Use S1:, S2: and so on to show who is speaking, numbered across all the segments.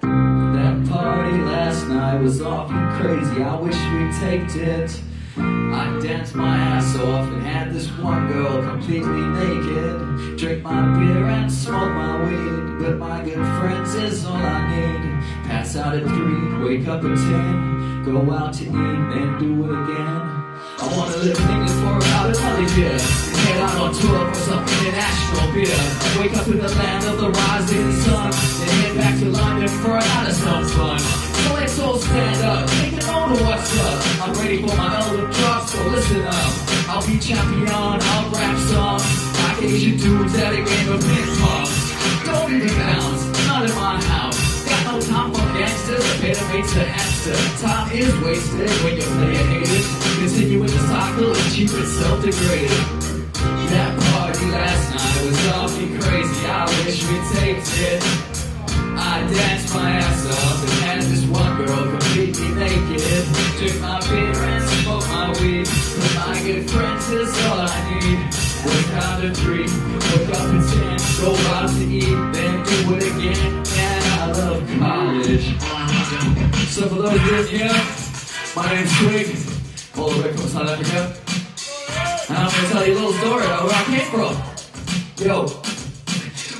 S1: That party last night was awfully crazy. I wish we taped it. I danced my ass off and had this one girl completely naked. Drink my beer and smoke my weed, but my good friends is all I need. Pass out at three, wake up at ten, go out to eat and do it again. I wanna live things for about another year. Champion, I'll rap some. Like Asian dudes at a game of ping pong. Don't even bounce, not in my house. Got no time for gangsters, a better makes the answer. Time is wasted when you play a hater. Continuing the cycle is cheap and self-degrading. That party last night was awfully crazy. I wish we taped it. I danced my ass off Wake out at wake up at ten, go out to eat, then do it again. And I love college. So for those who are here, my name's Twig, all the way from South Africa. And I'm gonna tell you a little story about where I came from. Yo,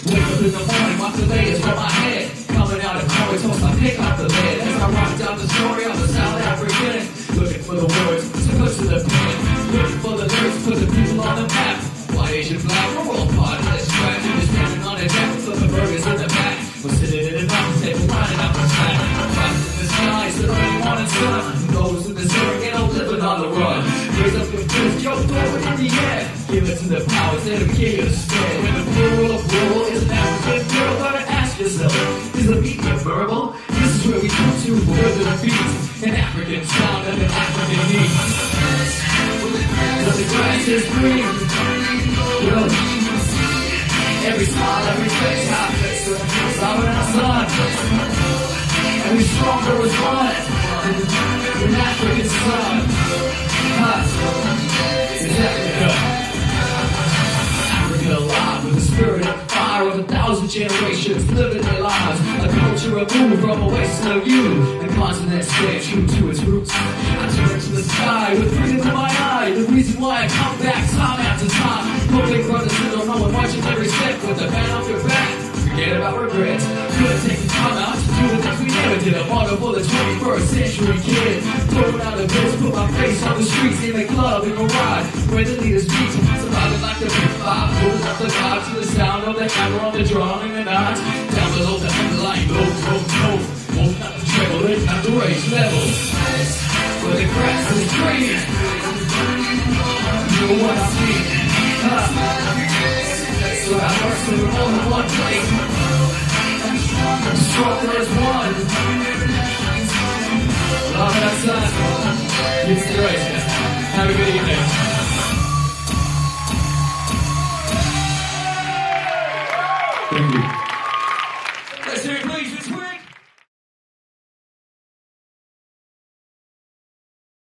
S1: Wake up in the morning, watch the layers from my head. Coming out of always hope I pick up the bed. It to the powers that have gave you stand. When the plural of plural is an African girl, gotta ask yourself, is the media verbal? This is where we come to further the beat. An African sound and an African need. But the grass is of a thousand generations living their lives. A culture removed from a waste of you. And continent stay true to its roots. I turn to the sky with freedom in my eye. The reason why I come back time after time. Hoping brothers who don't know and marching every step with the band off your back. Forget about regrets. Couldn't take the time out to do the things we never did. I'm for the 21st century kid. Throwing out the bills, put my face on the streets in a club, in a ride. Where the leaders sound of the hammer on the drum oh, oh, oh. and the knot. Down below the underlying low, low, low. Won't not the treble, it's not the race level. Where the grass is green. You know what I mean? So I burst in all in one place. Stronger as one. Love that son. Inspiration. Have a good evening.